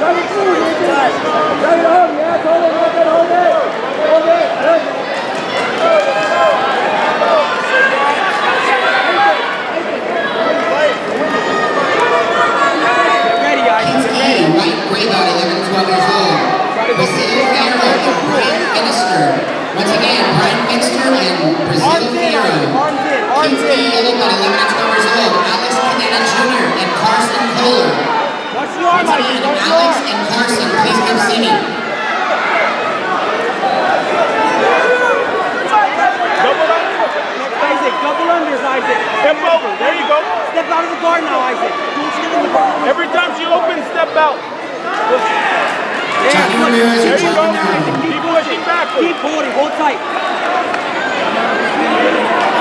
Давай, That's your That's life. Fine. That's Alex yours. and Carson, please come see me. Double unders. Isaac, double unders, Isaac. Step over. There you go. Step out of the guard now, Isaac. Every time she opens, step out. Yeah, there you go. Keep pushing back. Keep holding. Hold tight.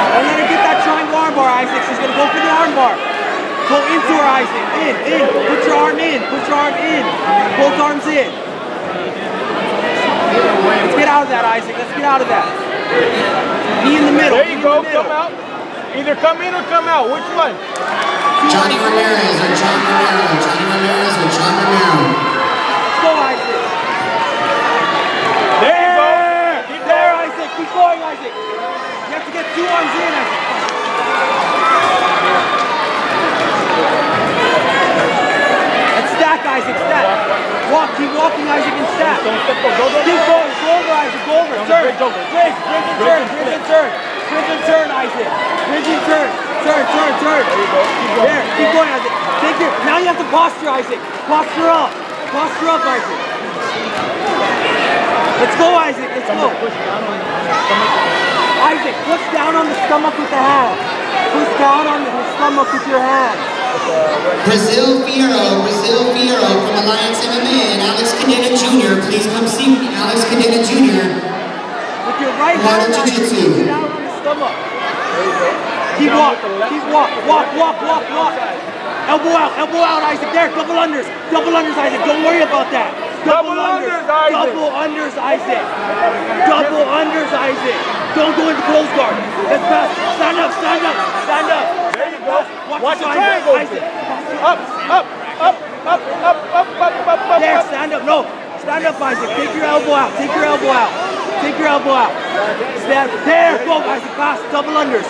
Don't let her get that triangle armbar, Isaac. She's going to go for the armbar. Go into her, Isaac. In, in. Which arm in? Both arms in. Let's get out of that, Isaac. Let's get out of that. Knee in the middle. There you go. The come out. Either come in or come out. Which one? Johnny Ramirez or John Romero. Johnny Ramirez or John Romero. Don't step. Go, go, go. Keep going. Go over, Isaac. Go over. Turn. Bridge over. Bridge. Bridge and turn. Bridge and turn. Bridge and turn, Isaac. Bridge and turn. Turn, turn, turn. There. Keep going. Isaac. Take your... Now you have to posture, Isaac. Posture up. Posture up, Isaac. Let's go, Isaac. Let's go. Isaac, push down on the stomach with the hand. Push down on the stomach with your hand. Brazil Fierro, Brazil Fierro, Alliance MMA, and Alex Cadena Jr. Please come see me. Alex Cadena Jr. With your right hand, Jiu-Jitsu. down on stomach. Keep walking, keep walking, walk, walk, walk, walk. Elbow out, elbow out, Isaac. There, double unders, double unders, Isaac. Don't worry about that. Double, unders, Isaac. Double unders, Isaac. Double unders, Isaac. Don't go into close guard. Let's pass. Stand up, stand up, stand up. There you go. Watch, Watch the triangle. Isaac. Up, up up. No, stand up, Isaac. Take your elbow out. Take your elbow out. Take your elbow out. Stand there. Go, Isaac. Pass. Double unders.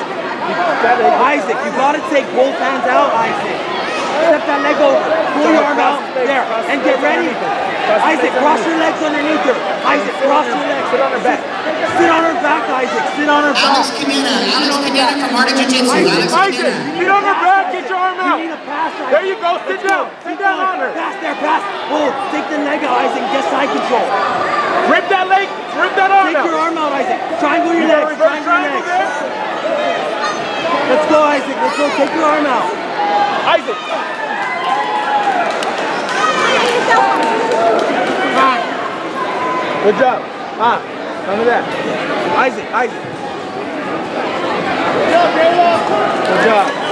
Isaac, you gotta take both hands out, Isaac. Step that leg over. Pull your arm out. There. And get ready. Isaac, cross your legs underneath her. Isaac, cross your legs. Sit on her back. Sit on her back, Isaac. Sit on her back. Alex Kamina. Alex Kamina from Marty Jiu Jitsu. Isaac, sit on her Get your arm out. You need a pass. Right? There you go. Sit Let's down. Go. Sit Keep down on her. Pass there. Pass. Oh, take the leg out, Isaac. Get side control. Rip that leg. Rip that arm take out. Take your arm out, Isaac. Triangle your legs. Triangle, triangle your legs. Let's go, Isaac. Let's go. Take your arm out. Isaac. Good job. Ah, come to that. Isaac, Isaac. Good job, Good job.